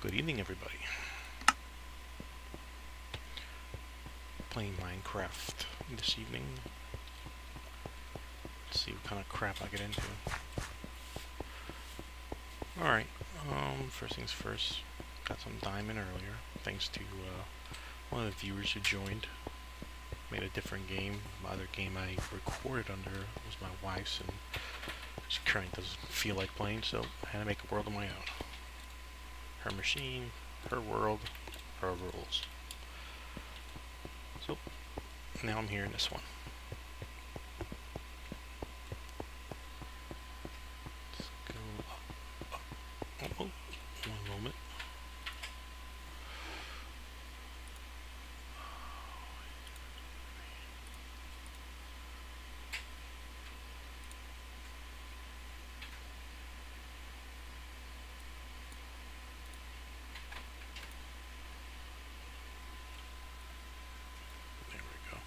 Good evening, everybody. Playing Minecraft this evening. Let's see what kind of crap I get into. Alright, um, first things first. Got some diamond earlier, thanks to uh, one of the viewers who joined. Made a different game. My other game I recorded under was my wife's, and she currently doesn't feel like playing, so I had to make a world of my own. Her machine, her world, her rules. So, now I'm here in this one. Let's go up, up. Oh, oh, one moment. There we go.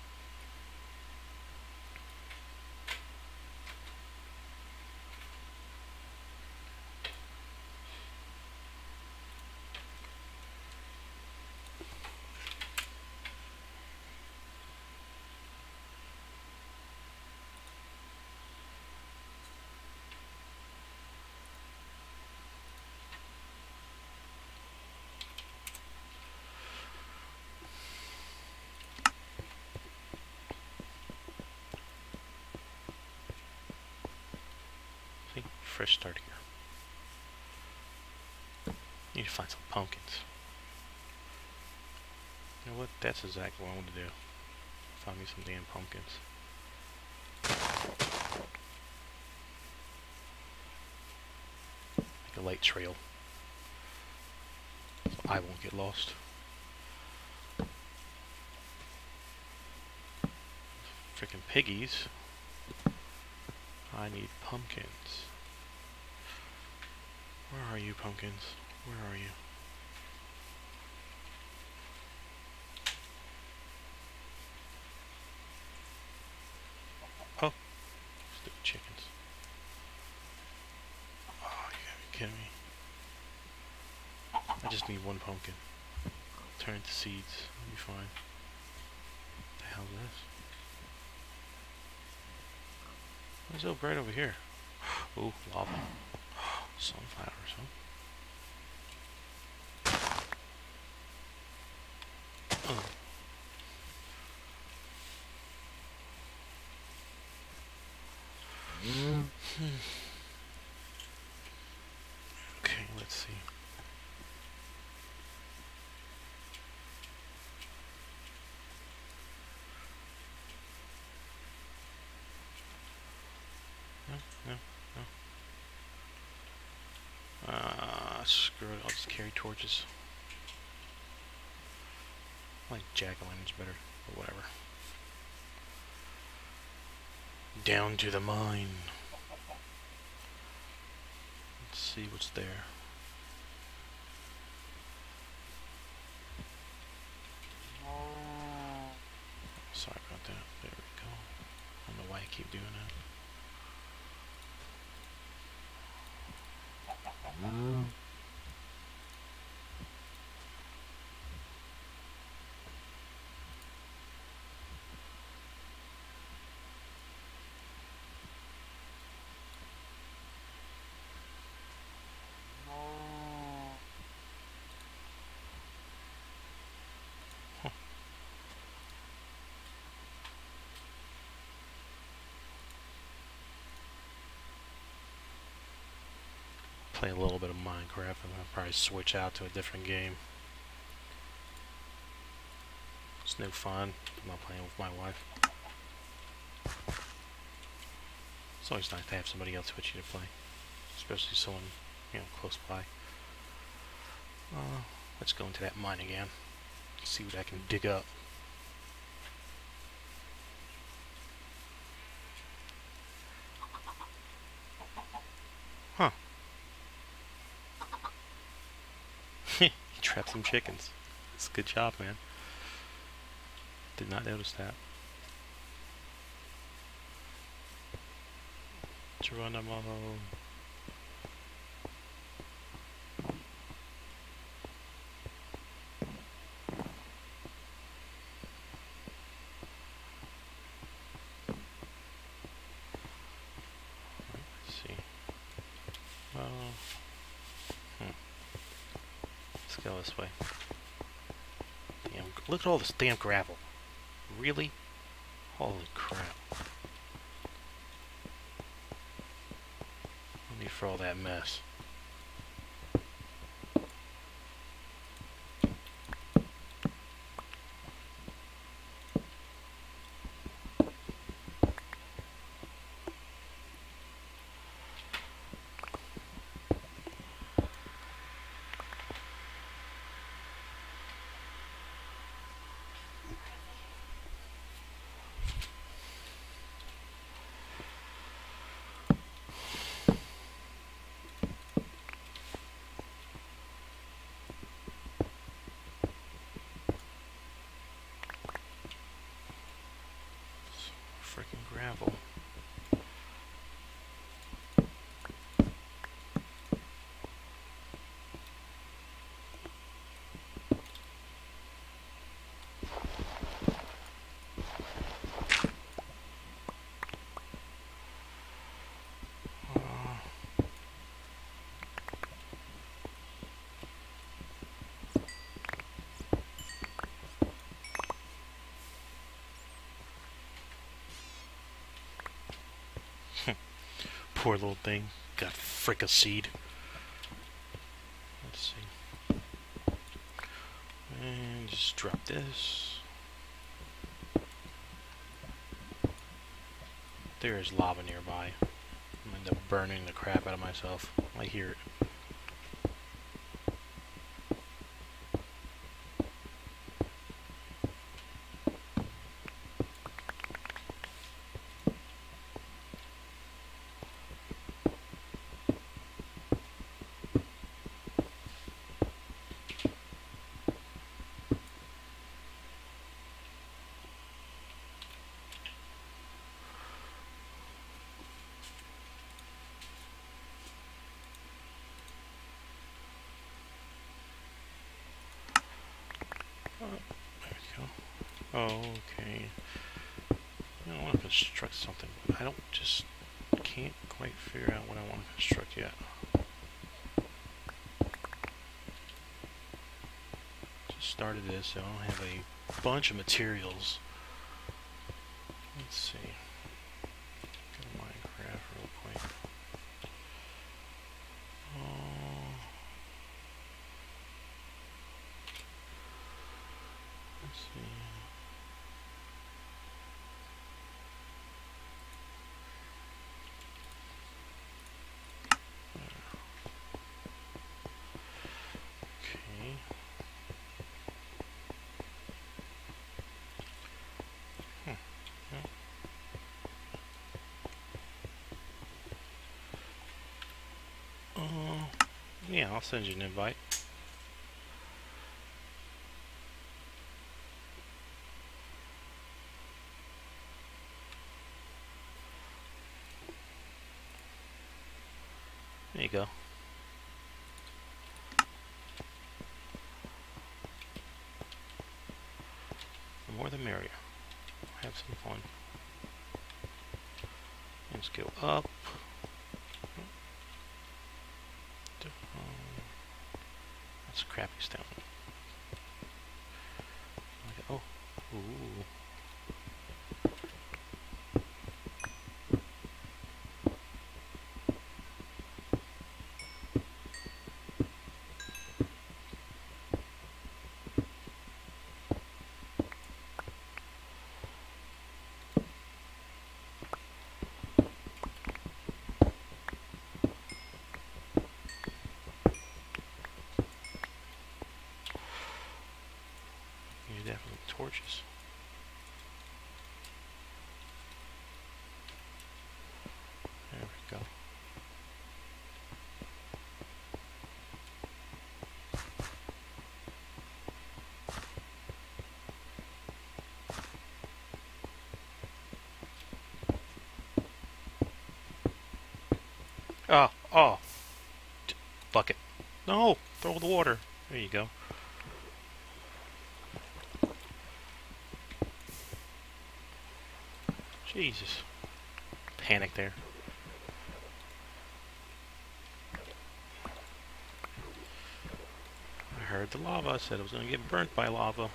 See, fresh start here. Need to find some pumpkins. You know what? That's exactly what I want to do. Find me some damn pumpkins. Make a light trail. So I won't get lost. Freaking piggies. I need pumpkins. Where are you, pumpkins? Where are you? Oh, stupid chickens. Oh, you gotta be kidding me. I just need one pumpkin. Turn it to seeds. I'll be fine. What the hell is this? What's so bright over here? Ooh, lava. Sunflowers, huh? Oh. Hmm. Okay, let's see. No, no, no. Uh, screw it, I'll just carry torches. I like jack-o'-lanterns better, but whatever. Down to the mine. Let's see what's there. Sorry about that. There we go. I don't know why I keep doing that. Play a little bit of Minecraft and I'll probably switch out to a different game. It's no fun. I'm not playing with my wife. It's always nice to have somebody else with you to play. Especially someone, you know, close by. Uh, let's go into that mine again. See what I can dig up. Huh. Trapped some chickens. It's a good job, man. Did not notice that. Geronimo. Let's go this way. Damn, look at all this damn gravel. Really? Holy crap. No need for all that mess. freaking gravel. Uh, Poor little thing. Got fricaseed. Let's see. And just drop this. There is lava nearby. I'm end up burning the crap out of myself. I hear it. There we go. Okay. I want to construct something, but I don't just can't quite figure out what I want to construct yet. Just started this, so I don't have a bunch of materials. Let's see. Go to Minecraft real quick. Oh. Let's see. Okay. Hmm. Yeah. Uh, yeah, I'll send you an invite. There you go. The more the merrier. Have some fun. Let's go up. Down. That's a crappy stone. Okay, Oh, ooh. You definitely torches. There we go. Ah, ah. Oh, oh. D- bucket. No, throw the water. There you go. Jesus. Panic there. I heard the lava. I said I was going to get burnt by lava.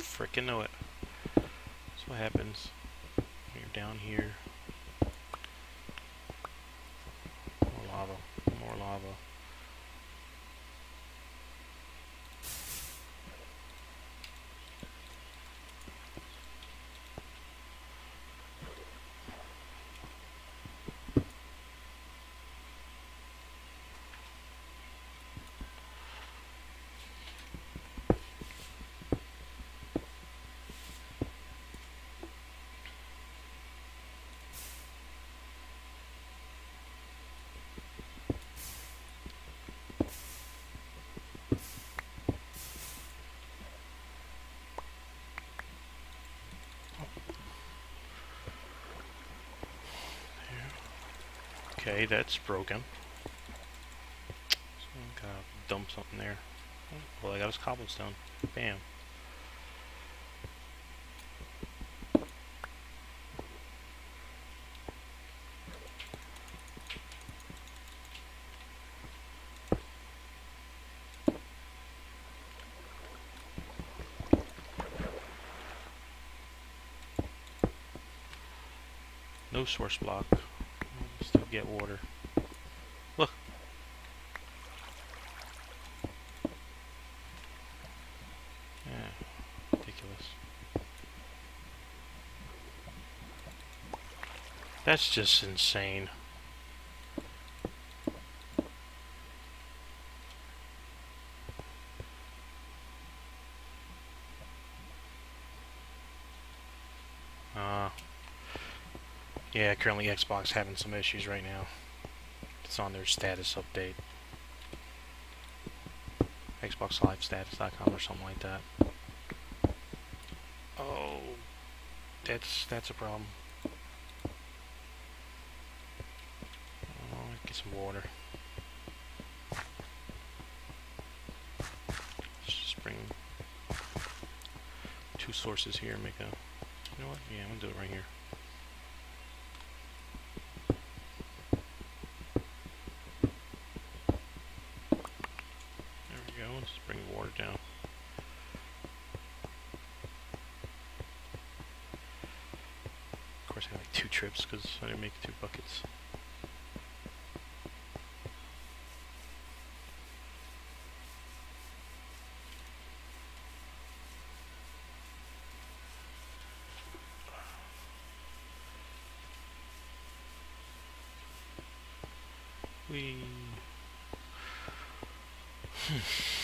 Frickin' know it. That's what happens. You're down here. More lava. More lava. Okay, that's broken. So I gotta dump something there. Well, I got his cobblestone. Bam. No source block get water. Look. Yeah, ridiculous. That's just insane. Yeah, currently Xbox having some issues right now. It's on their status update. Xbox Live Status.com or something like that. Oh, that's that's a problem. Oh, get some water. Let's just bring two sources here make a. You know what? Yeah, I'm gonna do it right here. Because I didn't make two buckets. So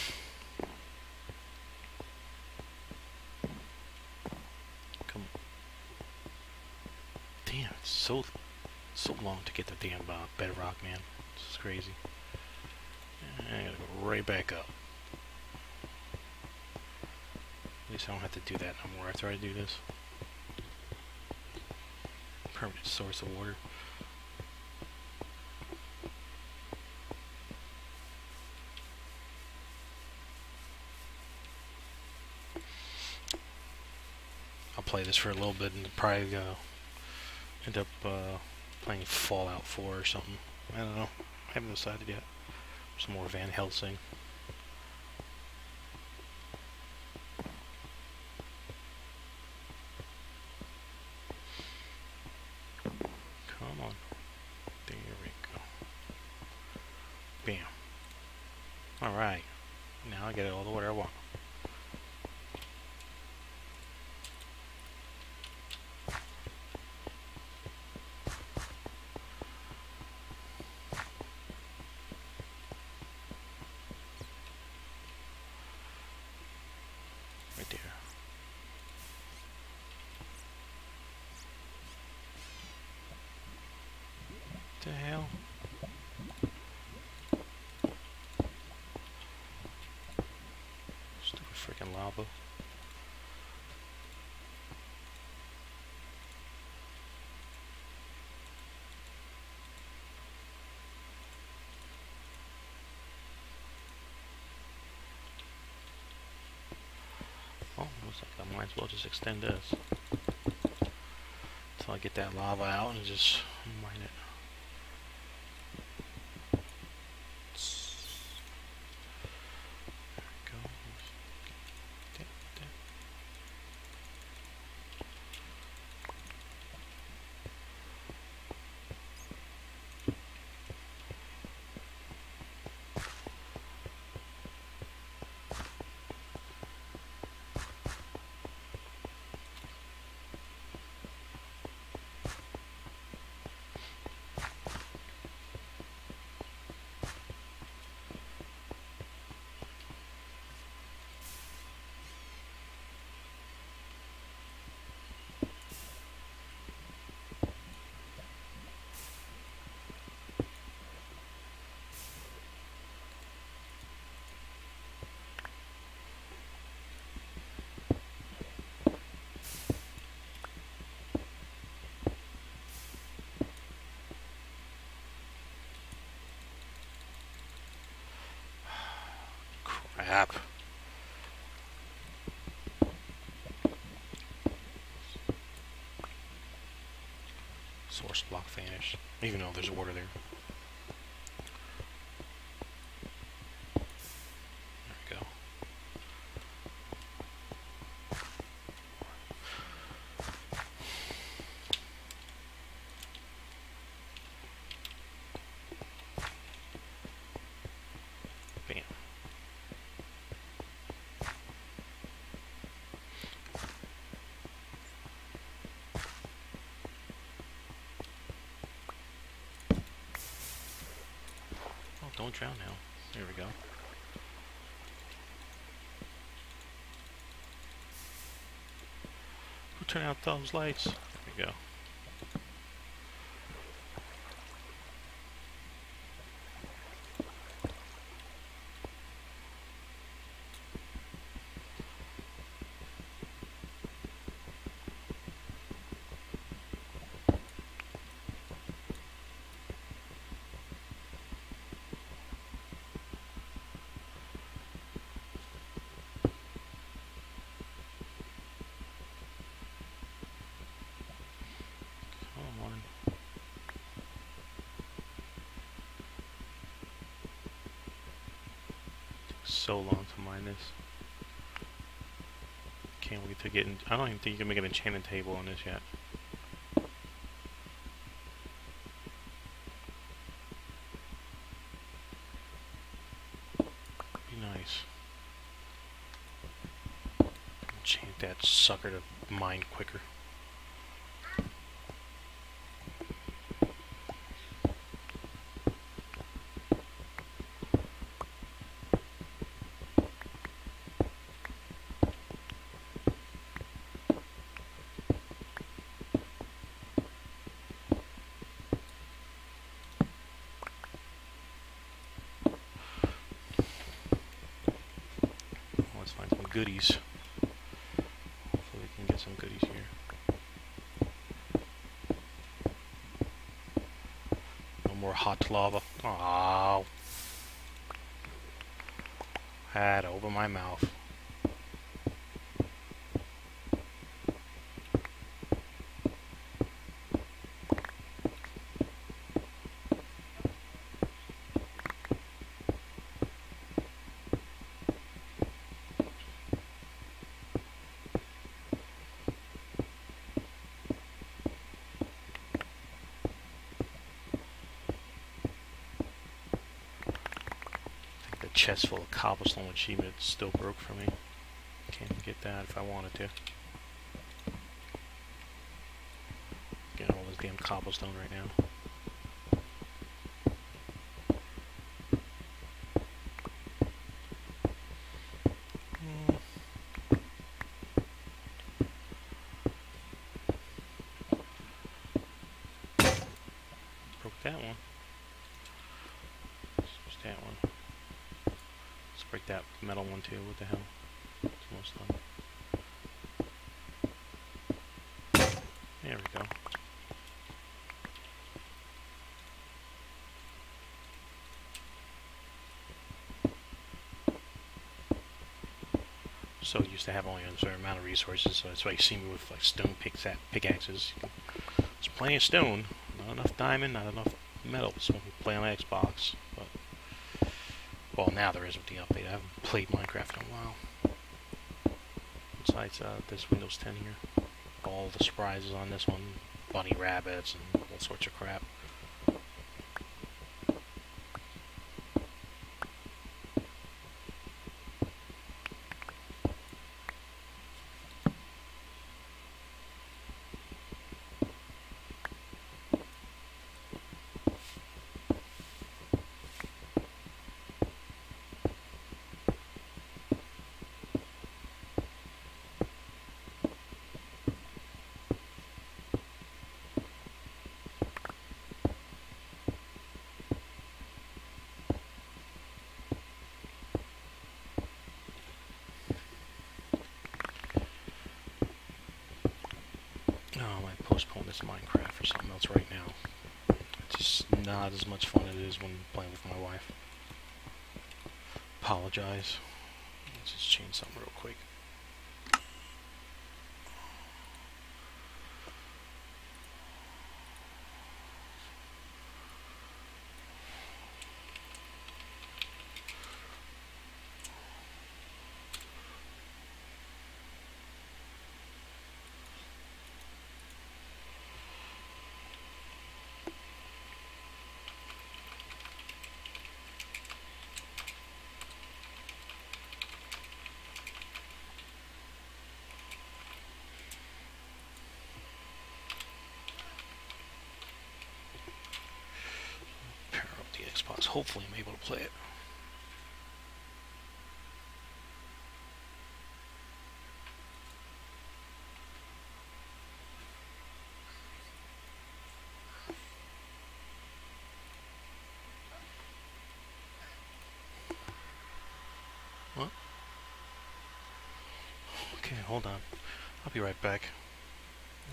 so long to get the damn uh, bedrock, man. This is crazy. I gotta go right back up. At least I don't have to do that no more after I do this. Permanent source of water. I'll play this for a little bit and probably. Uh, end up uh, playing Fallout 4 or something. I don't know. I haven't decided yet. Some more Van Helsing. Come on. There we go. Bam. Alright. Now I get all the water I want. the hell? Stupid freaking lava. Oh, looks like I might as well just extend this. Until I get that lava out and just Source block vanished. Even though there's water there. Don't drown now. There we go. Turned out those lights? There we go. so long to mine this. Can't wait to get in. I don't even think you can make an enchanted table on this yet. Be nice. Enchant that sucker to mine quicker. Goodies. Hopefully we can get some goodies here. No more hot lava. Oh. Had over my mouth. Chest full of cobblestone achievement still broke for me. Can't get that if I wanted to. Get all this damn cobblestone right now. One too. What the hell? It's almost done. There we go. So used to have only a certain amount of resources, so that's why you see me with like stone picks pickaxes. There's plenty of stone, not enough diamond, not enough metal. So we play on Xbox, well, now there is with the update. I haven't played Minecraft in a while. Besides uh, this Windows 10 here. All the surprises on this one. Bunny rabbits and all sorts of crap. Minecraft or something else right now. It's just not as much fun as it is when playing with my wife. Apologize. Let's just change something real quick. Pair up the Xbox. Hopefully I'm able to play it. What? Okay, hold on. I'll be right back.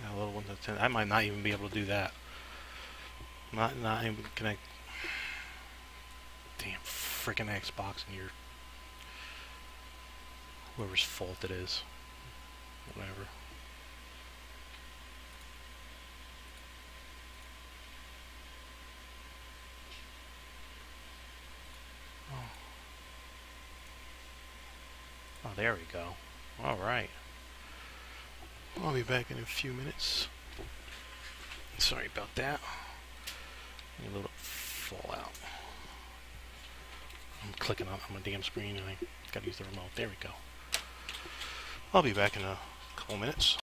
Yeah, a little one to ten. I might not even be able to do that. Not not even connect. Freaking Xbox and your whoever's fault it is. Whatever. Oh. Oh, there we go. All right. I'll be back in a few minutes. Sorry about that. A little fallout. I'm clicking on, on my damn screen and I gotta use the remote. There we go. I'll be back in a couple minutes.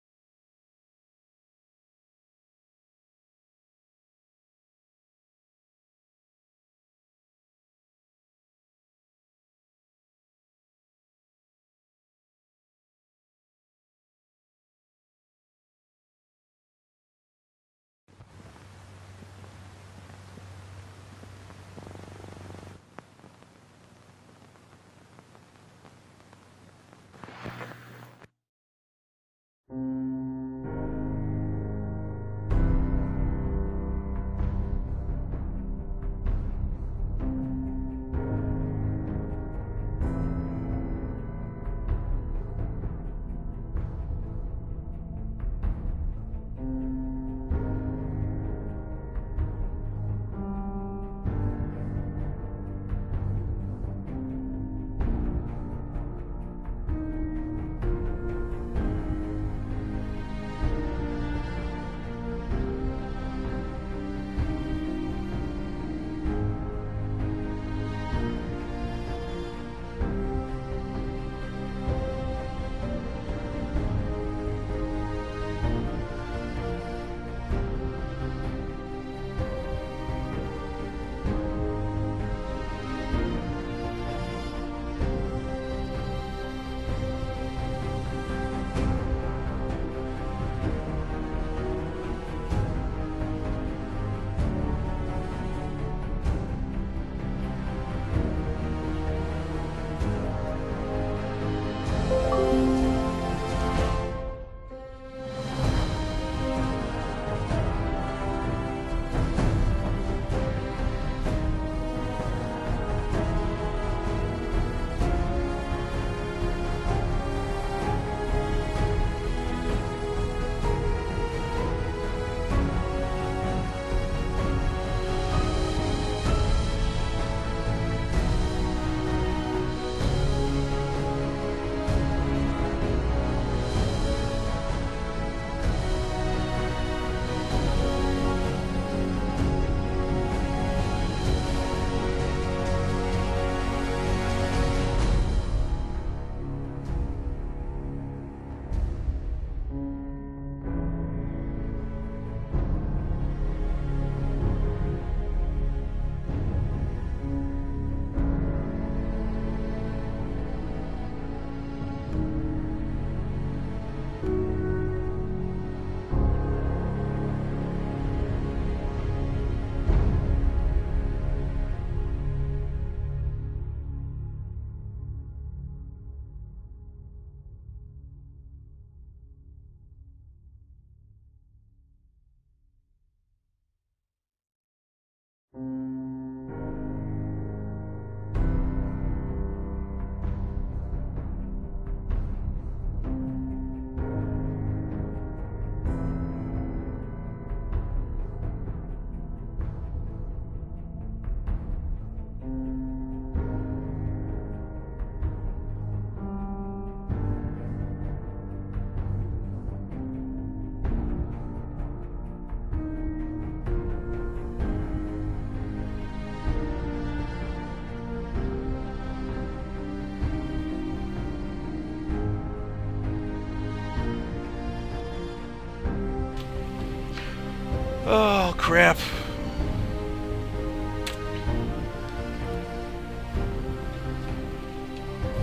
Crap.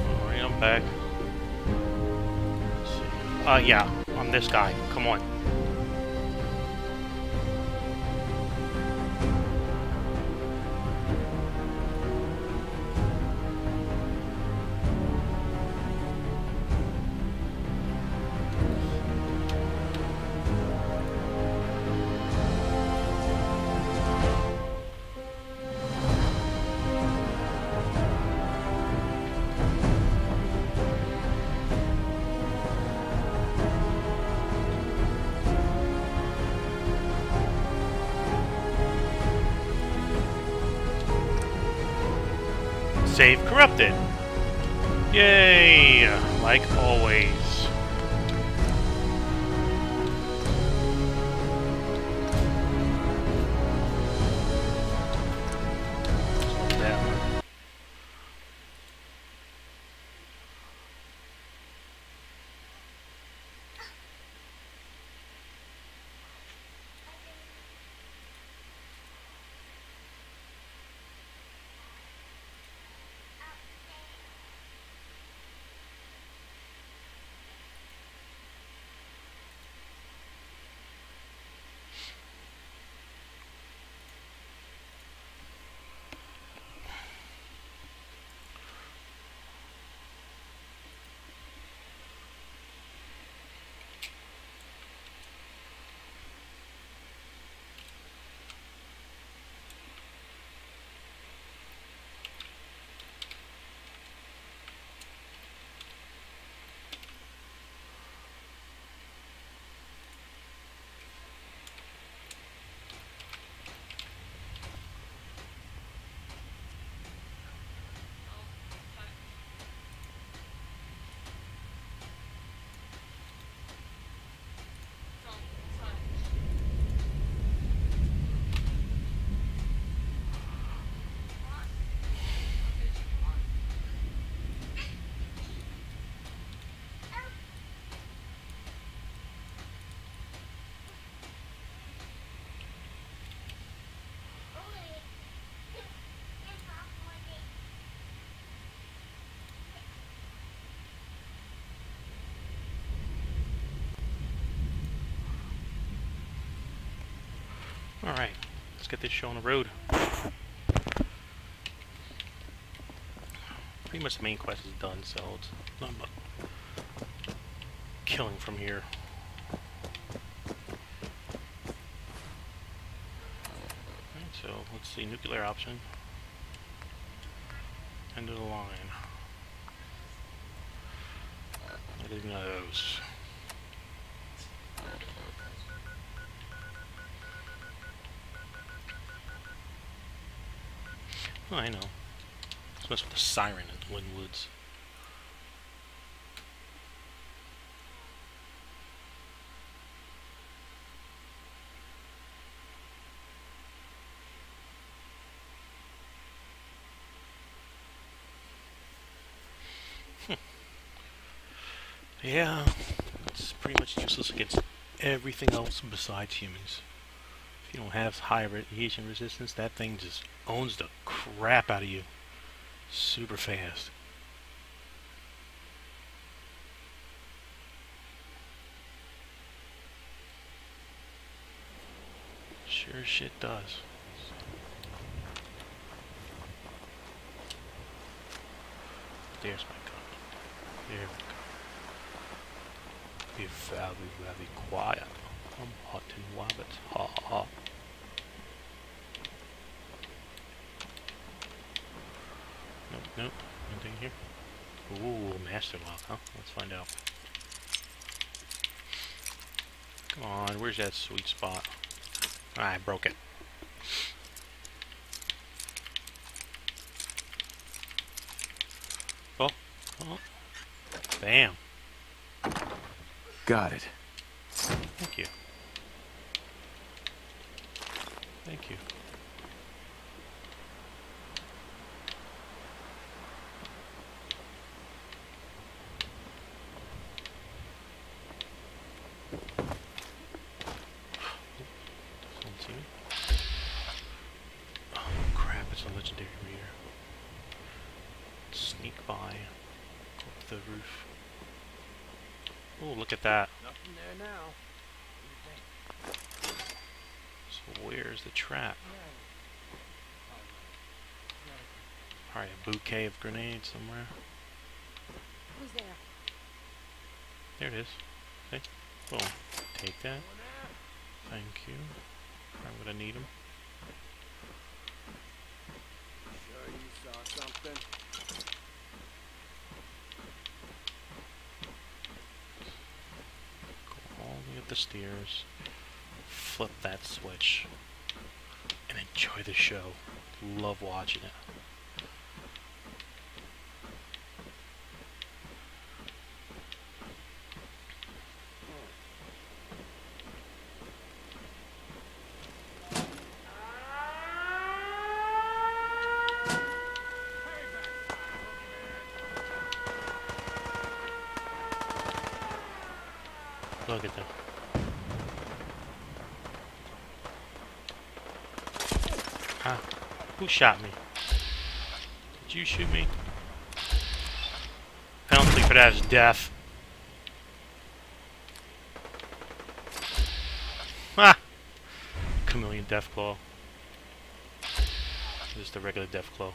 Alright, I'm back. Uh, yeah, I'm this guy. Come on. Save Alright, let's get this show on the road. Pretty much the main quest is done, so it's not but killing from here. Alright, so let's see, nuclear option. End of the line. Anything of those. Oh, I know. Let's with the siren at Winwoods. Hmm. Yeah, it's pretty much useless against everything else besides humans. If you don't have high radiation resistance, that thing just owns the crap out of you. Super fast. Sure shit does. There's my gun. There we go. Be very, very quiet. I'm hot and wabbit. Ha ha. Nope. Nothing here. Ooh, master lock, huh? Let's find out. Come on, where's that sweet spot? Ah, I broke it. Oh, oh. Bam. Got it. Thank you. Thank you. Someone see me? legendary raider. Sneak by. Go up the roof. Oh, look at that. Nothing there now. What do you think? So where's the trap? Alright, a bouquet of grenades somewhere. Who's there? There it is. Okay. Boom. Take that. Thank you. I'm gonna need them. Sure you saw something? Go all the stairs. Flip that switch. And enjoy the show. Love watching it. Look at them. Huh? Who shot me? Did you shoot me? Penalty for that is death. Ha! Chameleon Deathclaw. Just a regular Deathclaw.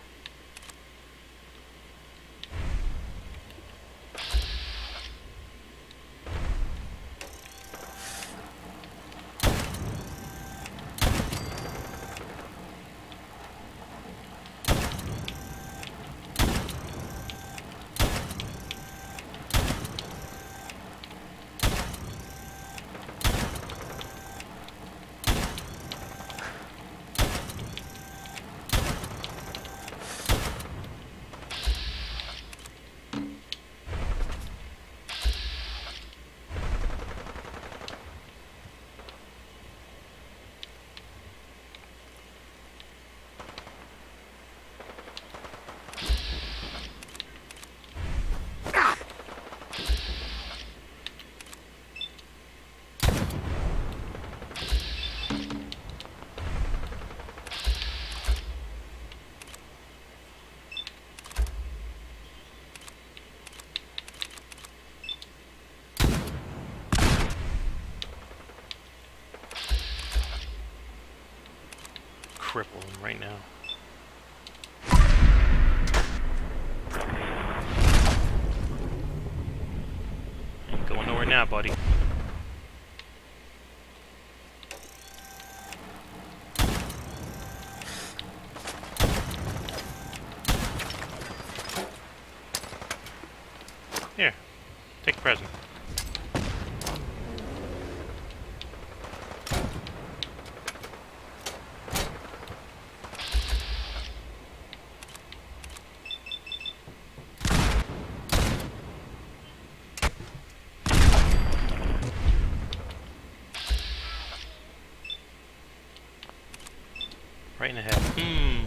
Cripple him right now. Ain't going nowhere now, buddy. Here, take a present. Right in the head. Hmm.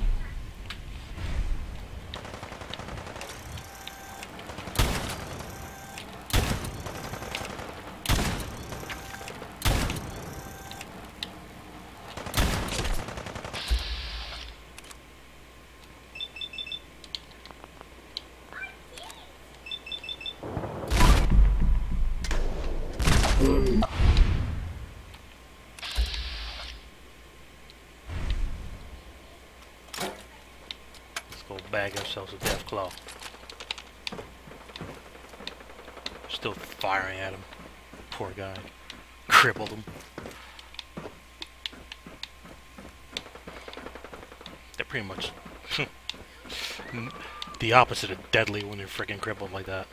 Let's go bag ourselves a death claw. Still firing at him. Poor guy. Crippled him. They're pretty much the opposite of deadly when they're freaking crippled like that.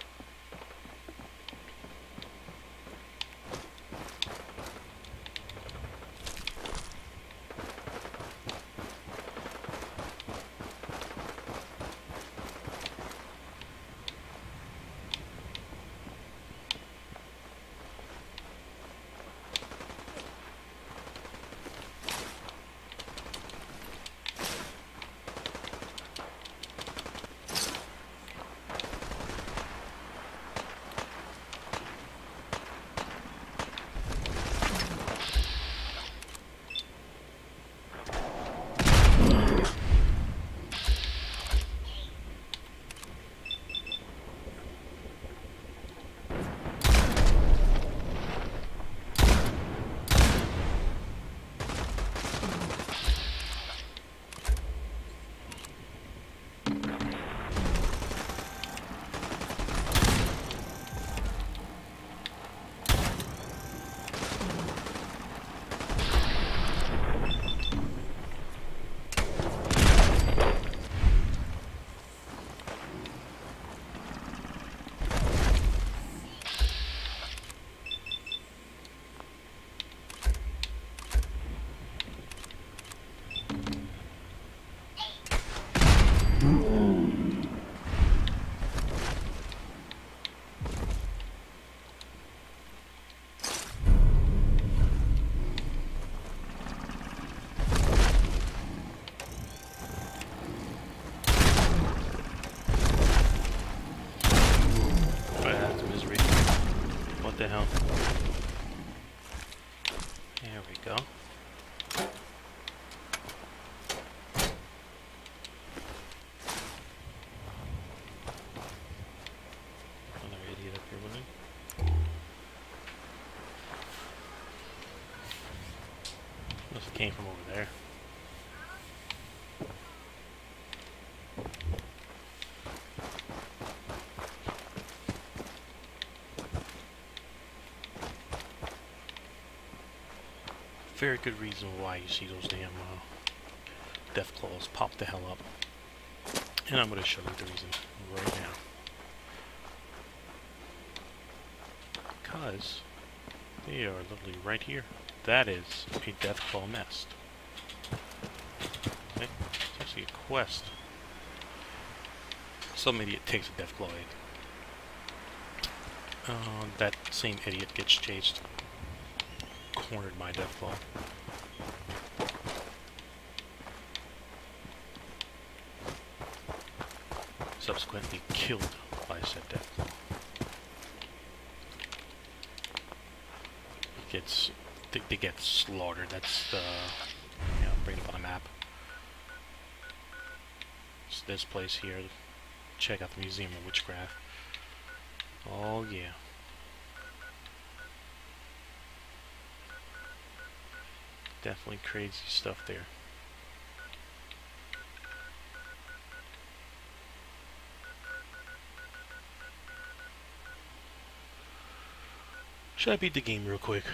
Came from over there. Very good reason why you see those damn uh, death claws pop the hell up. And I'm going to show you the reason right now. Because they are literally right here. That is a death claw nest. Okay, it's actually a quest. Some idiot takes a death claw egg. Uh, that same idiot gets chased. Cornered my death claw. Subsequently killed by said Deathclaw. Gets they, they get slaughtered. That's the. Bring it up on a map. It's this place here. Check out the Museum of Witchcraft. Oh yeah. Definitely crazy stuff there. Should I beat the game real quick?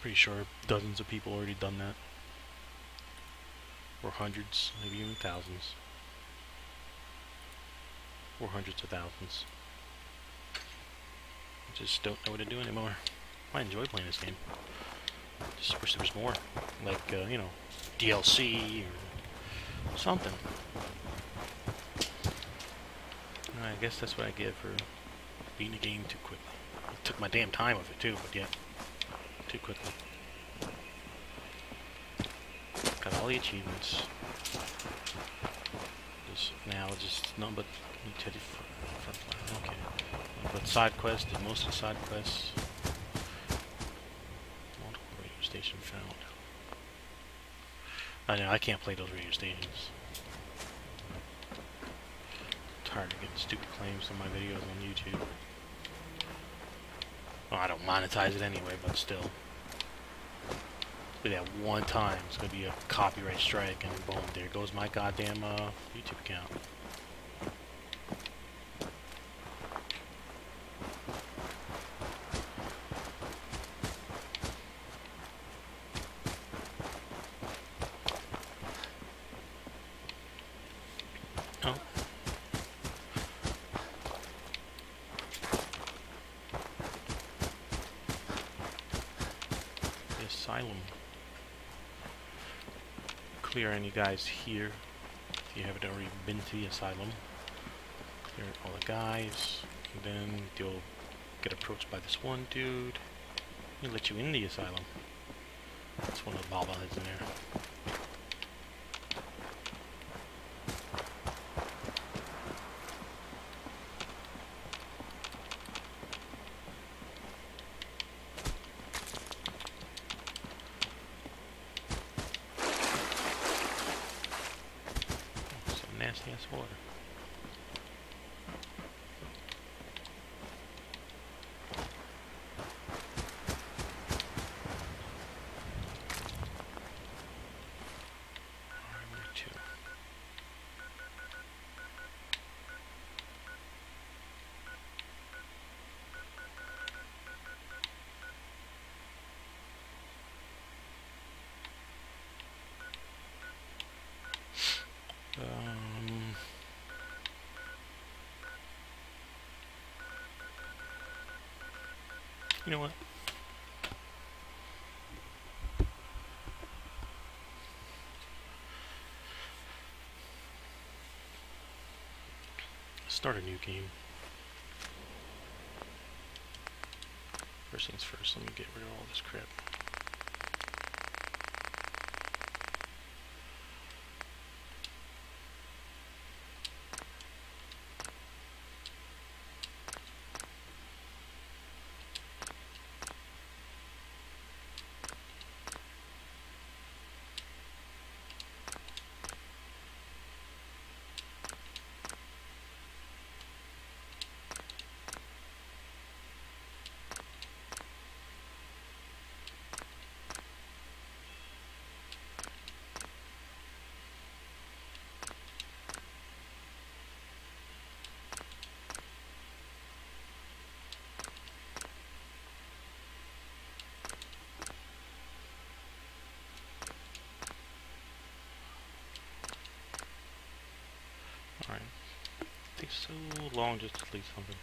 Pretty sure dozens of people already done that. Or hundreds, maybe even thousands. Or hundreds of thousands. I just don't know what to do anymore. I enjoy playing this game. Just wish there was more. Like, uh, you know, DLC or something. I guess that's what I get for beating the game too quickly. I took my damn time with it too, but yeah, too quickly. Got all the achievements. Just now, just no, but front line. Okay, but side quests. Did most of the side quests. Multiple radio station found. I know I can't play those radio stations. tired of getting stupid claims on my videos on YouTube. Well, I don't monetize it anyway, but still. But that one time, it's gonna be a copyright strike, and boom, there goes my goddamn uh, YouTube account. Oh. The asylum. Any guys here if you haven't already been to the asylum. Clear all the guys, and then you'll get approached by this one dude. He'll let you in the asylum. That's one of the bobbleheads in there. Oh, some nasty ass water. Armor two. Um, you know what? Start a new game. First things first, let me get rid of all this crap. takes so long just to delete something.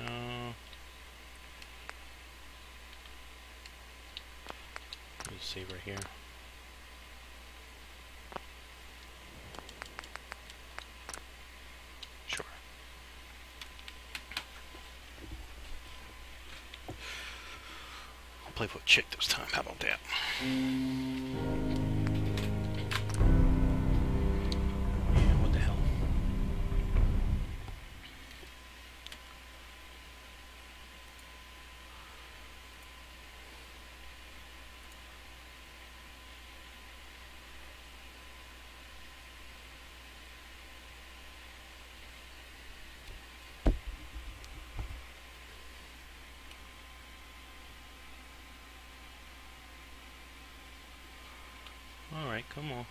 Uh, let's save right here. Sure. I'll play for a chick this time. How about that? Come on.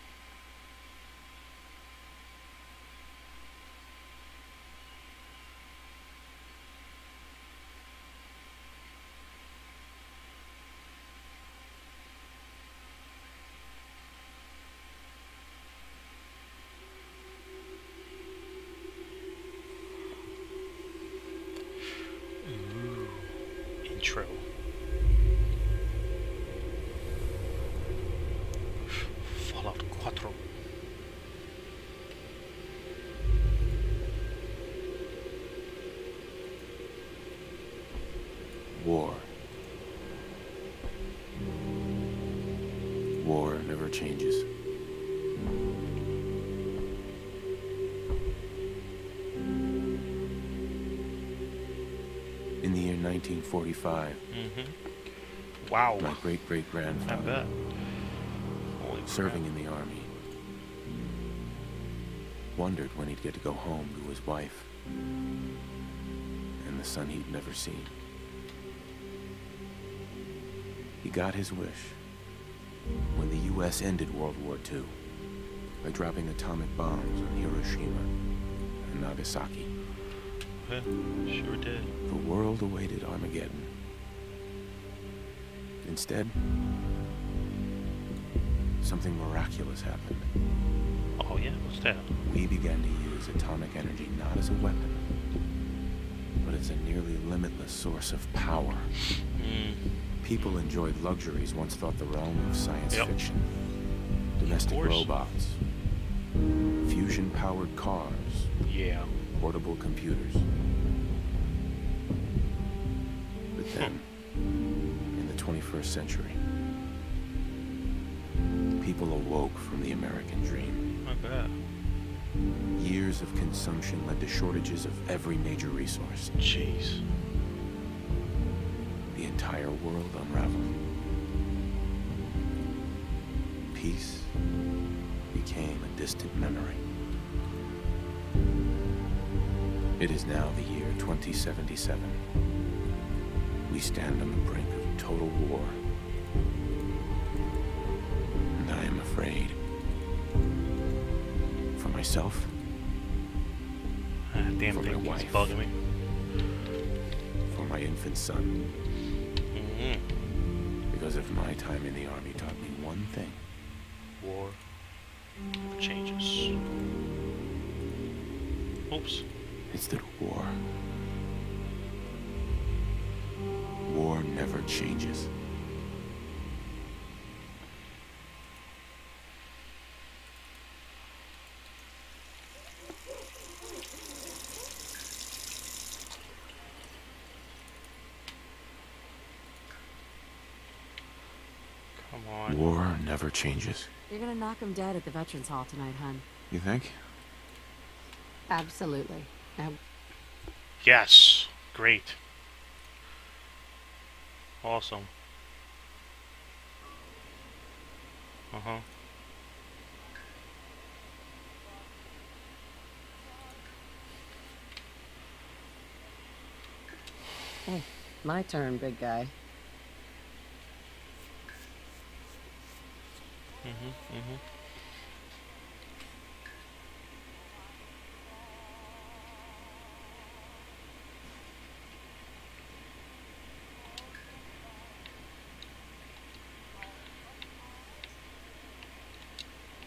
Changes. In the year 1945, Mm-hmm. Wow. my great great grandfather. serving in the army, wondered when he'd get to go home to his wife and the son he'd never seen. He got his wish when the U.S. ended World War II by dropping atomic bombs on Hiroshima and Nagasaki. Yeah, sure did. The world awaited Armageddon. Instead, something miraculous happened. Oh yeah, what's that? We began to use atomic energy not as a weapon, but as a nearly limitless source of power. Mm, People enjoyed luxuries once thought the realm of science Yep. fiction. Domestic robots, fusion-powered cars, yeah. portable computers. But then, hmm. in the 21st century, people awoke from the American dream. I bet. Years of consumption led to shortages of every major resource. Jeez. World unraveled. Peace became a distant memory. It is now the year 2077. We stand on the brink of total war. And I am afraid. For myself, Ah, damn For my thing keeps wife. bugging me. for my infant son, Mm-hmm. because if my time in the army taught me one thing, War never changes. Oops. It's that war. War never changes. Come on. War never changes. You're gonna knock him dead at the Veterans Hall tonight, hun. You think? Absolutely. Now, Yes. Great. Awesome. Uh huh. Hey, my turn, big guy. mm-hmm.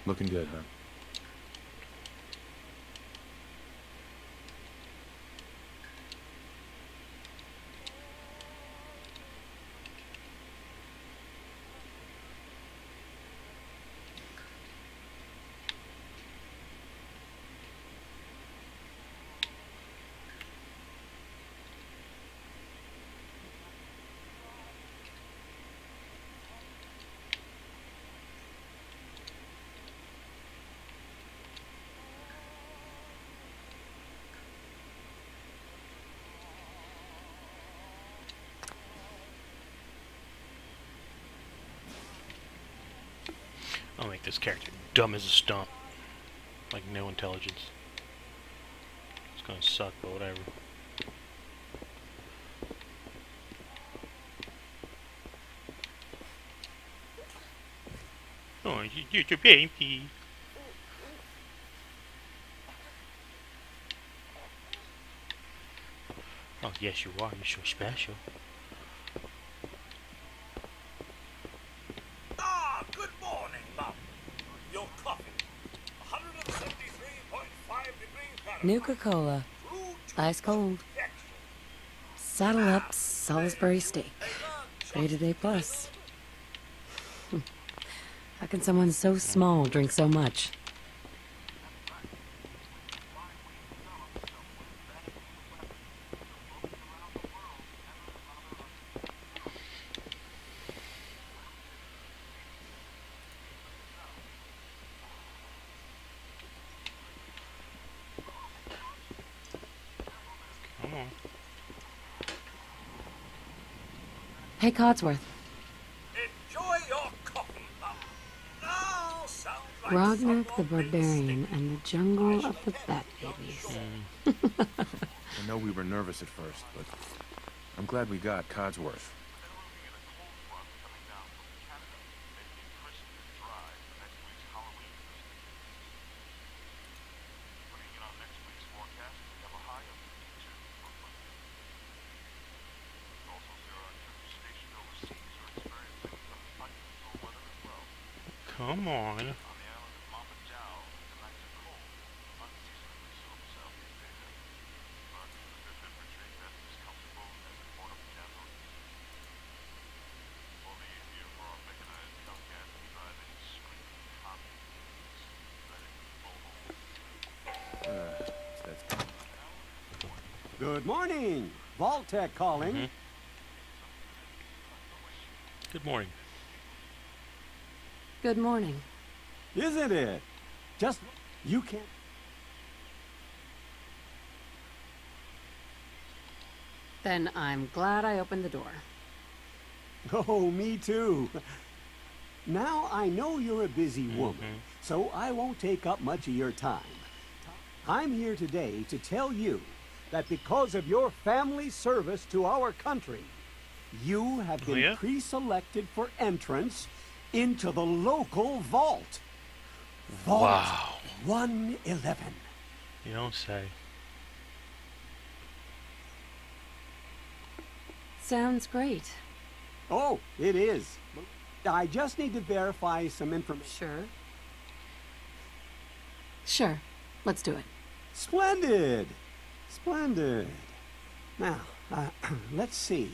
Looking good, huh? I'll make this character dumb as a stump. Like no intelligence. It's gonna suck, but whatever. Oh, you- you're your baby. Oh, yes, you are. You're so special. Ah, good morning, Mum. Your coffee. 173.5 Fahrenheit. Nuka-Cola. Ice cold. Saddle up Salisbury steak. Rated A day plus. How can someone so small drink so much? Come on. Hey, Codsworth. Enjoy your coffee, Mum. Now sounds like Grognak someone the Barbarian and the Jungle of the Bat Babies. I know we were nervous at first, but I'm glad we got Codsworth. Come on. Uh, that's Good morning. Vault-Tec calling. Mhm. Good morning. Good morning. Isn't it? Just you can't. Then I'm glad I opened the door. Oh, me too. Now I know you're a busy woman, so I won't take up much of your time. I'm here today to tell you that because of your family service to our country, you have Oh, been yeah? pre-selected for entrance into the local vault. Vault Wow. 111. You don't say. Sounds great. Oh, it is. I just need to verify some information. Sure. Sure. Let's do it. Splendid! Splendid. Now, uh, let's see.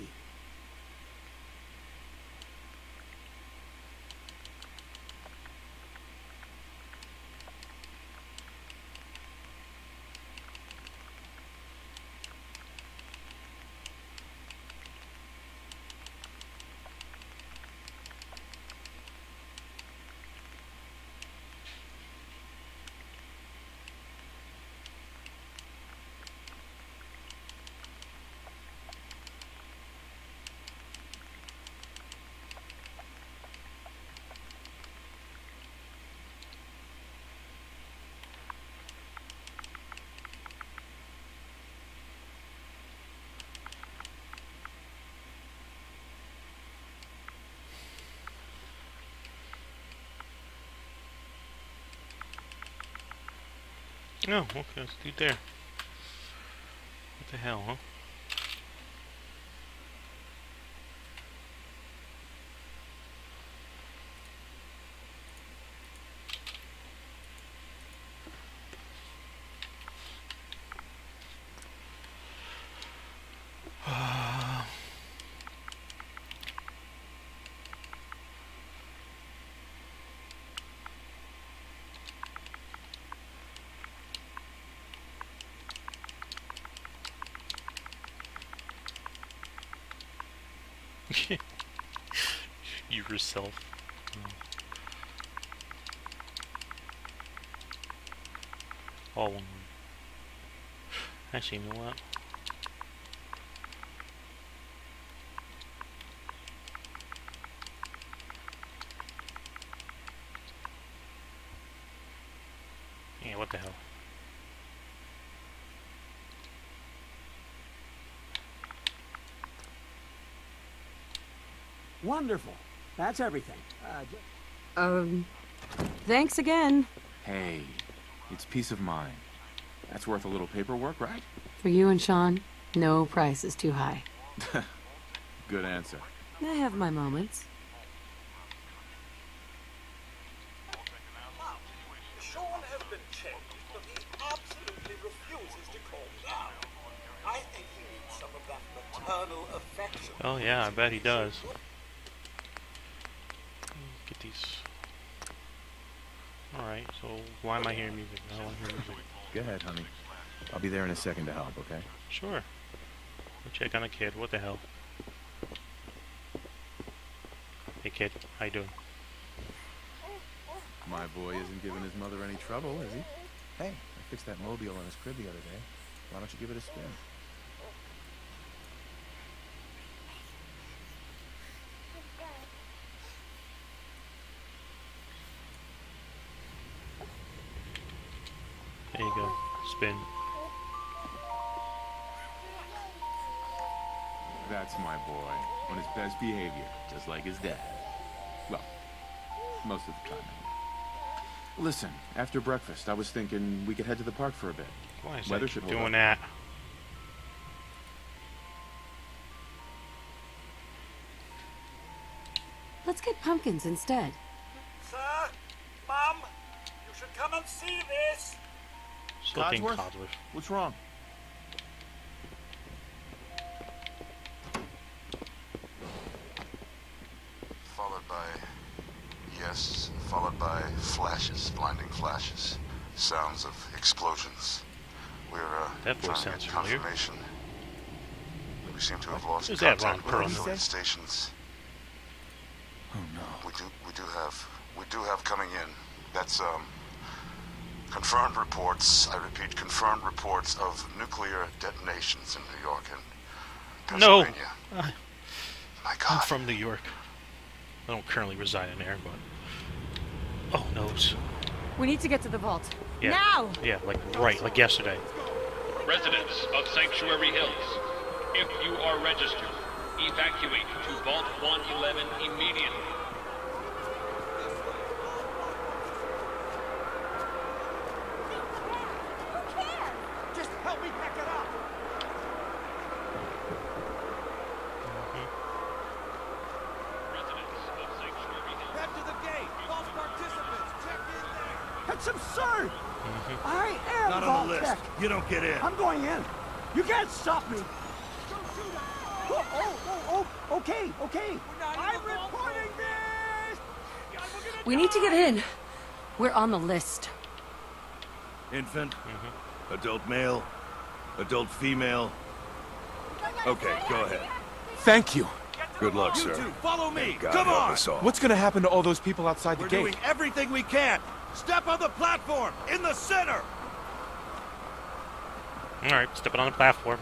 No, okay, let's do there. What the hell, huh? Yourself. Oh. All one. Actually, you know what? Yeah, what the hell? Wonderful. That's everything. Uh, Um, thanks again. Hey, it's peace of mind. That's worth a little paperwork, right? For you and Sean, no price is too high. Good answer. I have my moments. Sean has been changed, but he absolutely refuses to calm down. I think he needs some of that maternal affection. Oh yeah, I bet he does. Alright, so why am I hearing music? I want to hear music. Go ahead, honey. I'll be there in a second to help, okay? Sure. Go check on the kid. What the hell? Hey kid, how you doing? My boy isn't giving his mother any trouble, is he? Hey, I fixed that mobile on his crib the other day. Why don't you give it a spin? There you go. Spin. That's my boy. On his best behavior, just like his dad. Well, most of the time. Listen, after breakfast, I was thinking we could head to the park for a bit. Why is Weather that should doing up. that? Let's get pumpkins instead. Still think Codsworth? Codsworth. What's wrong? followed by yes, followed by flashes, blinding flashes, sounds of explosions. We're uh, That voice trying to sounds get familiar. confirmation. We seem to have lost Who's that, contact Ron with Perlman? affiliate stations. Oh no. We do, we do have, we do have coming in. That's um, confirmed reports. I repeat, confirmed reports of nuclear detonations in New York and No. Pennsylvania. I- My I'm from New York. I don't currently reside in there, but. Oh, noes. We need to get to the vault. Yeah. Now! Yeah, like right, like yesterday. Residents of Sanctuary Hills, if you are registered, evacuate to Vault 111 immediately. Just help me pick it up. Residents of Sanctuary Hills. Head to the gate. Vault participants, check in there. That's absurd. I am Not Vault on the list. Tech. You don't get in. I'm going in. You can't stop me. Oh, oh, oh, oh, okay, okay. I'm reporting this. We need to get in. We're on the list. Infant, mm-hmm. adult male, adult female. Okay, go ahead. Thank you. Good luck, You sir. two, follow me. God Come help on. What's gonna happen to all those people outside the gate? We're gate? doing everything we can. Step on the platform in the center. Alright, step it on the platform.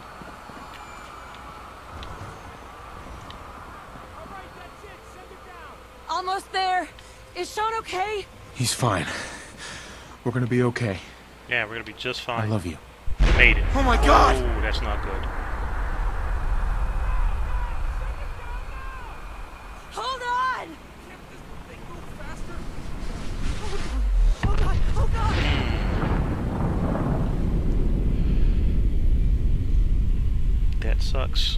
Almost there. Is Sean okay? He's fine. We're gonna be okay. Yeah, we're gonna be just fine. I love you. Made it. Oh my God! Oh, that's not good. Hold on! Oh god, oh god! That sucks.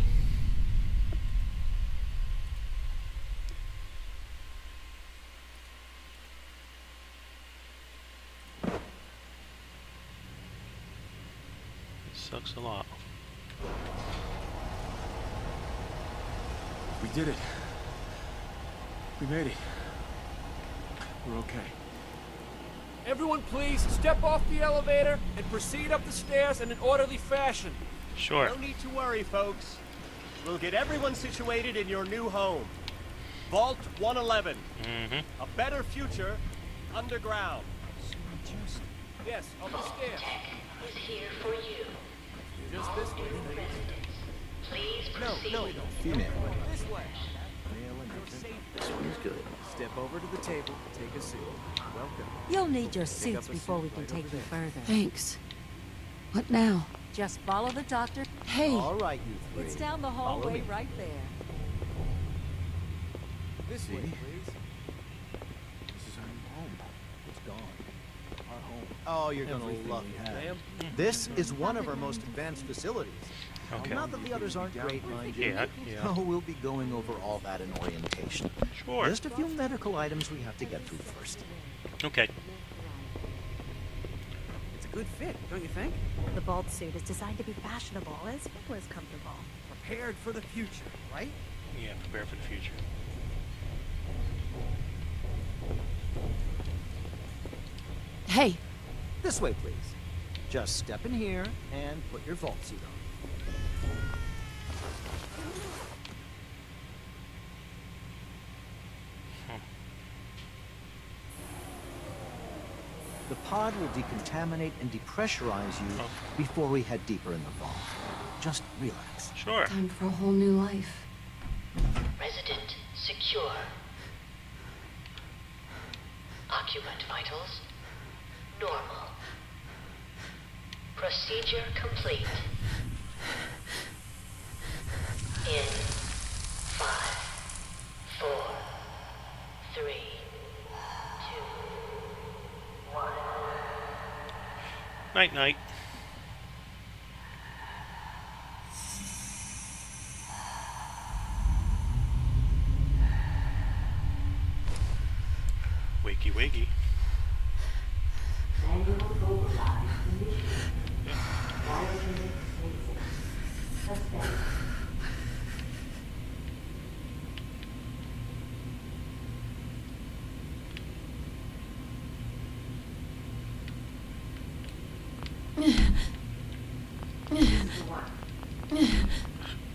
It sucks a lot. We did it. We made it. We're okay. Everyone, please step off the elevator and proceed up the stairs in an orderly fashion. Sure. No need to worry, folks. We'll get everyone situated in your new home. Vault 111. Mm-hmm. A better future underground. Yes, on the stairs. is here for you. Just this way, Please No, proceed. no, Female. this way. This one's good. Step over to the table, take a seat. Welcome. You'll need your Pick suits before seat we can right take over you there. further. Thanks. What now? Just follow the doctor. Hey. All right, you three. It's down the hallway right there. This way, please. This is our new home. It's gone. Our home. Oh, you're gonna love we it. This is one of our most advanced facilities. Now, Okay. Not that the others aren't great, mind you. Yeah, yeah. Oh, we'll be going over all that in orientation. Sure. Just a few medical items we have to get through first. Okay. It's a good fit, don't you think? The vault suit is designed to be fashionable as well as comfortable. Prepared for the future, right? Yeah, prepare for the future. Hey, This way, please. Just step in here and put your vault suit on. The pod will decontaminate and depressurize you Oh. before we head deeper in the vault. Just relax. Sure. time for a whole new life. Resident secure. Occupant vitals normal. Procedure complete. In five, four, three, two, one. Night night. Wakey wakey.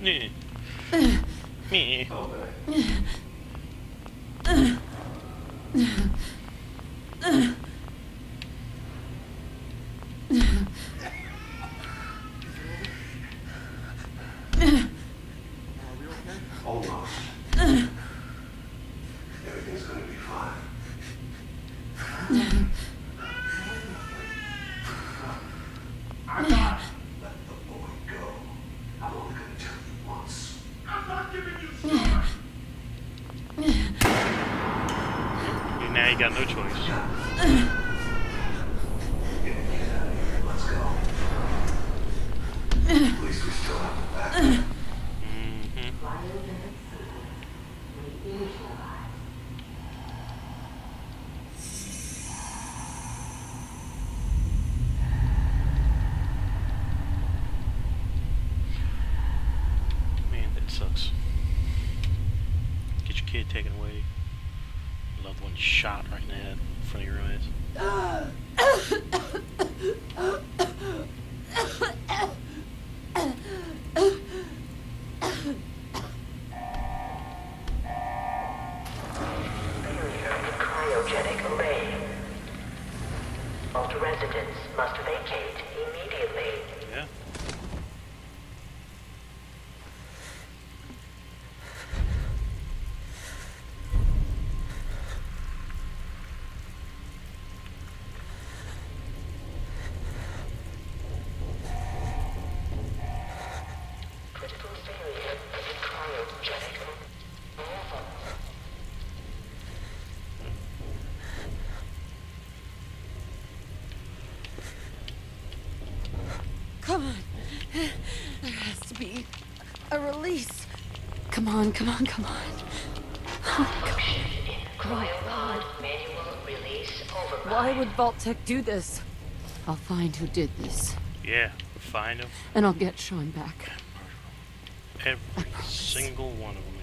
Meh. Meh. Almost. Everything's gonna be fine. I'm not let the boy go. I'm only gonna tell you once. I'm not giving you Now you got no choice. Let's go. At least we still have the back. Man, that sucks. Get your kid taken away. Loved one shot right in the head in front of your eyes. Cryogenic array. Vault residents must vacate immediately. Yeah. Critical failure of the cryogenic array. Come on. There has to be a release. Come on, come on, come on. Function in cryopod manual release override. Why would Vault-Tec do this? I'll find who did this, Yeah. Find him. and I'll get Sean back. Every single one of them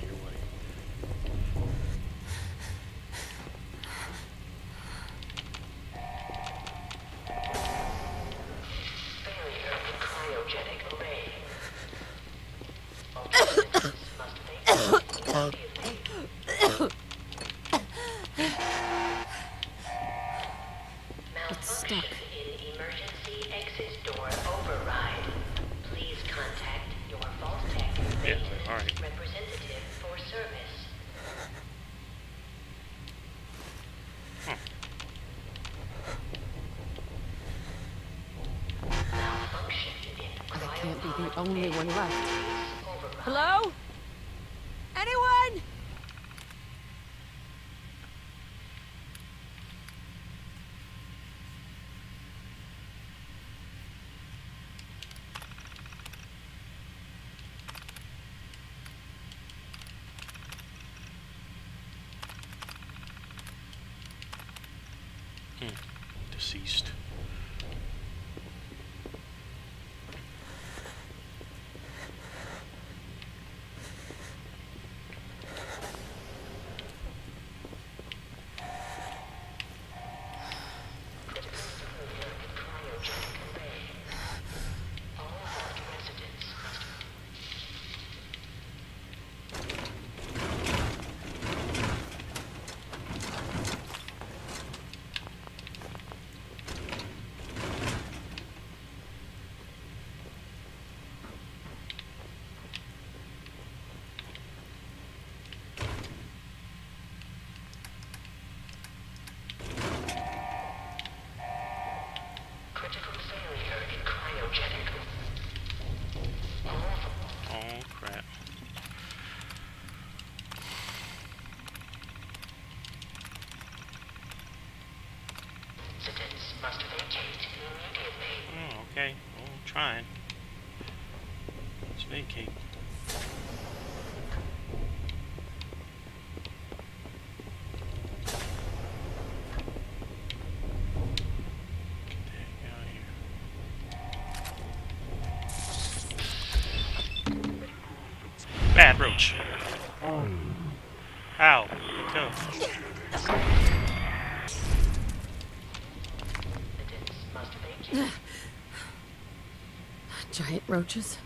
Roaches.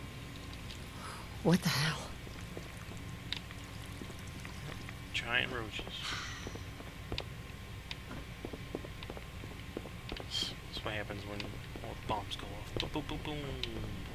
What the hell? Giant roaches. That's what happens when more bombs go off. Boom, boom, boom, boom.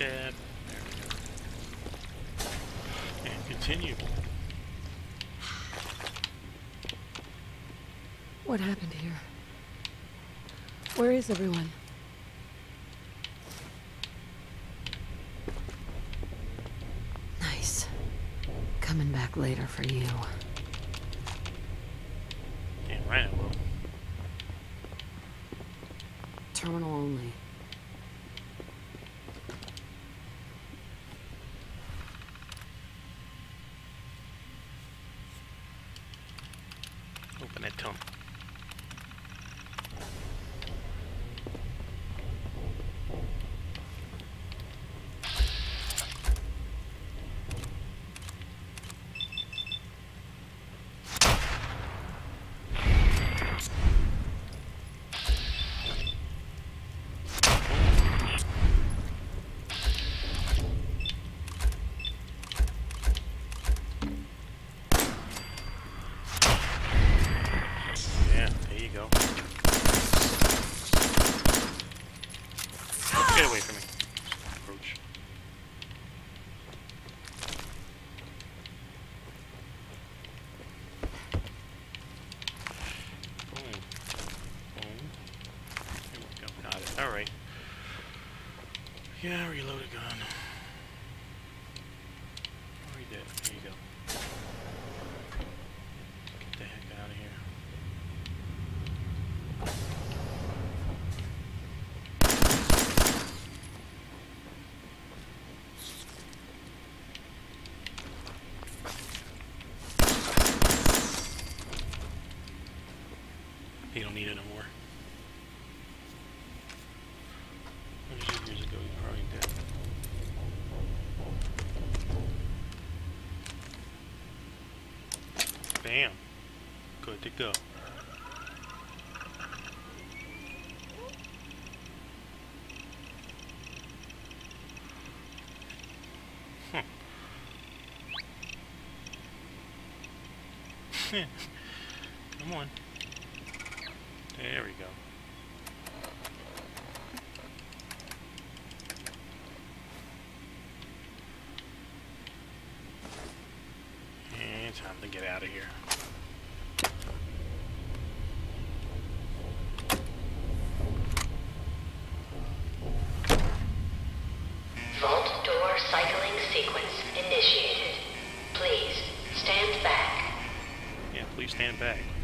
ship. And continue. What happened here? Where is everyone? Tom. Yeah, reload it. Bam. Good to go. Hmm. Come on. There we go. Back.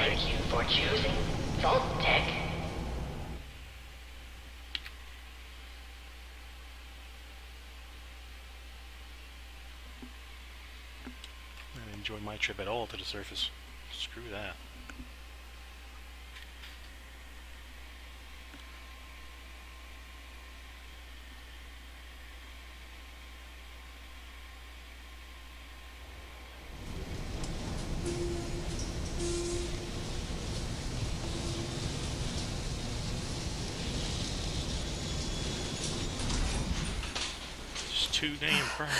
Thank you for choosing Vault Tech. I didn't enjoy my trip at all to the surface. Screw that. It's too damn bright.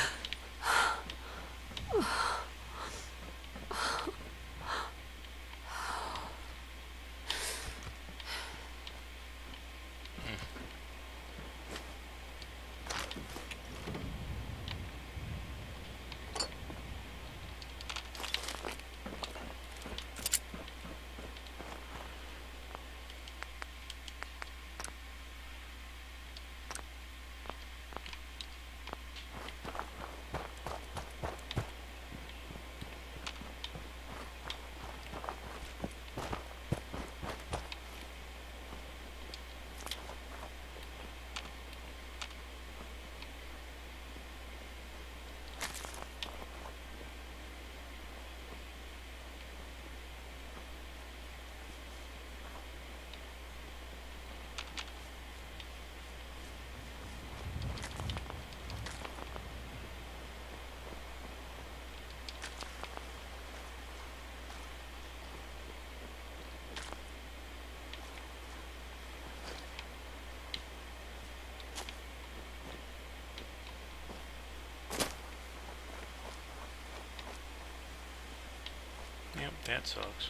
Yep, that sucks.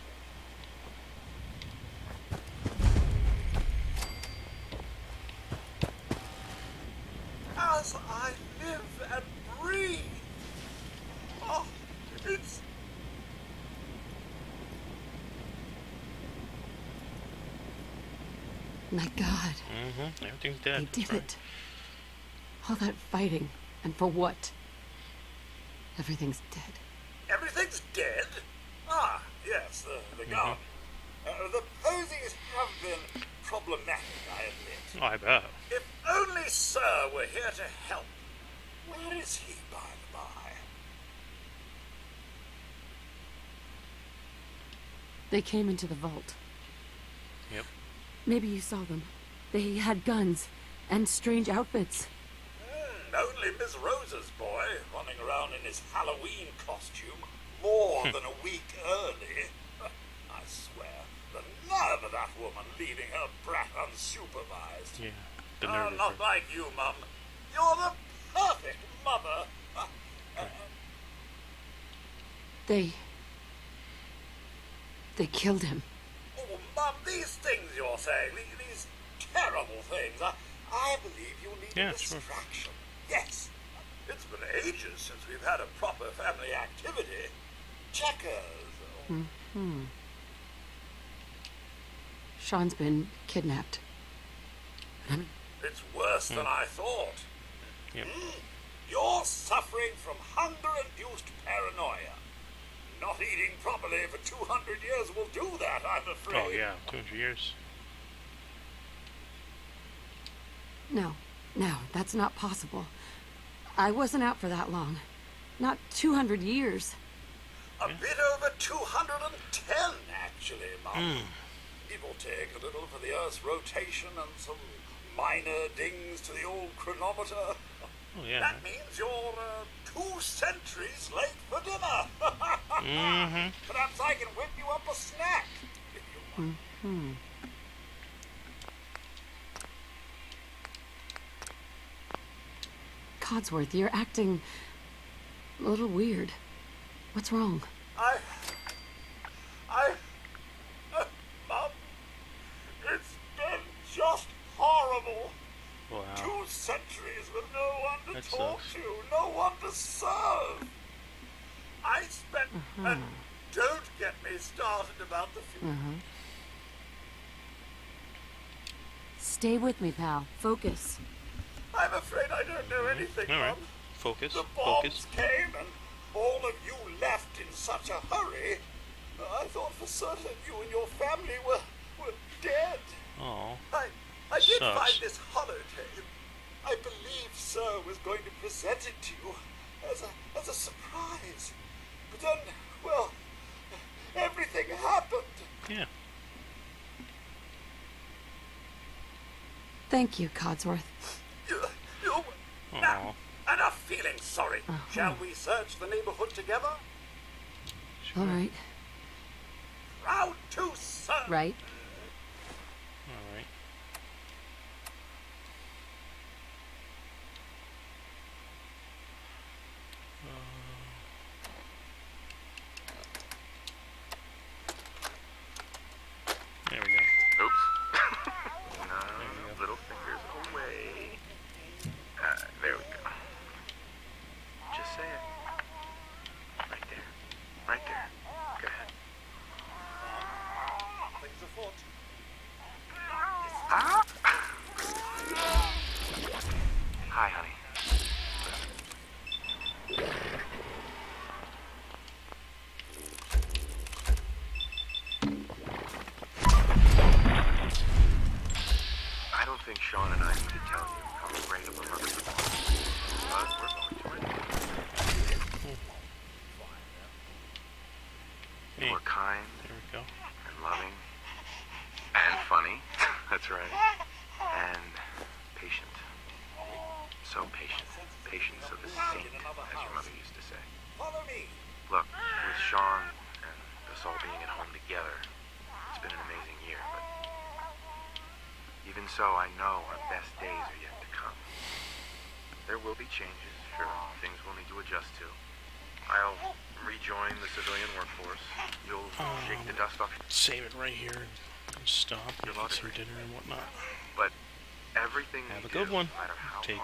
As I live and breathe. Oh, it's My God. Mm-hmm. Everything's They dead. did Right. it. All that fighting. And for what? Everything's dead. everything's dead. Ah, yes, uh, the gun. Posies have been problematic, I admit. Oh, I bet. If only Sir were here to help. Where is he, by the by? They came into the vault. Yep. Maybe you saw them. They had guns and strange outfits. Hmm, only Miss Rosa's boy, running around in his Halloween costume more than a week early. I swear, The nerve of that woman leaving her brat unsupervised. Yeah, the Oh, nerve of not her. like you, Mum. You're the perfect mother. Uh, uh, They. They killed him. oh, Mum, these things you're saying, these terrible things, I, I believe you need Yeah, a sure. distraction. Yes. It's been ages since we've had a proper family activity. Checkers. or- Hmm. Sean's been kidnapped. It's worse than I thought. Yep. Mm. You're suffering from hunger-induced paranoia. Not eating properly for 200 years will do that, I'm afraid. Oh yeah, 200 years. No, no, that's not possible. I wasn't out for that long. Not 200 years. A bit over 210, actually, Mum. Hmm. Give or take a little for the Earth's rotation and some minor dings to the old chronometer. Oh yeah. That means you're uh, two centuries late for dinner. Mm-hmm. Perhaps I can whip you up a snack. if you want hmm Codsworth, you're acting a little weird. What's wrong? I. I. Uh, Mum, it's been just horrible. Wow. Two centuries with no one to That talk sucks. to, no one to serve. I spent. And don't get me started about the future. Uh-huh. Stay with me, pal. Focus. I'm afraid I don't know anything, All right. Mum. Focus. The Focus. bombs came and all of you left in such a hurry. I thought for certain you and your family were, were dead. Oh. I, I did Sucks. find this holotape. I believe Sir was going to present it to you as a, as a surprise. But then, well, everything happened. Yeah. Thank you, Codsworth. You, you, now, enough feeling sorry. Uh-huh. Shall we search the neighborhood together? All right. Proud to serve. Right. All right. There we go. Oops. no, little fingers away. Uh, there we go. Just say it. Right there. Right there. Go ahead. Things afoot. Ah! Hi, honey. I don't think Sean and I need to tell you how great of a mother you are. But we're going to anyway. You Hey. were kind There we go. and loving and funny. That's right. And patient. So patient. Patience of a saint, as your mother used to say. Follow me. Look, with Sean and us all being at home together, it's been an amazing year, but even so, I know our best days are yet to come. There will be changes, sure, things we'll need to adjust to. I'll rejoin the civilian workforce. You'll shake the dust off Save it right here and stop. Get welcome. dinner and whatnot. But everything Have a good do, one. Take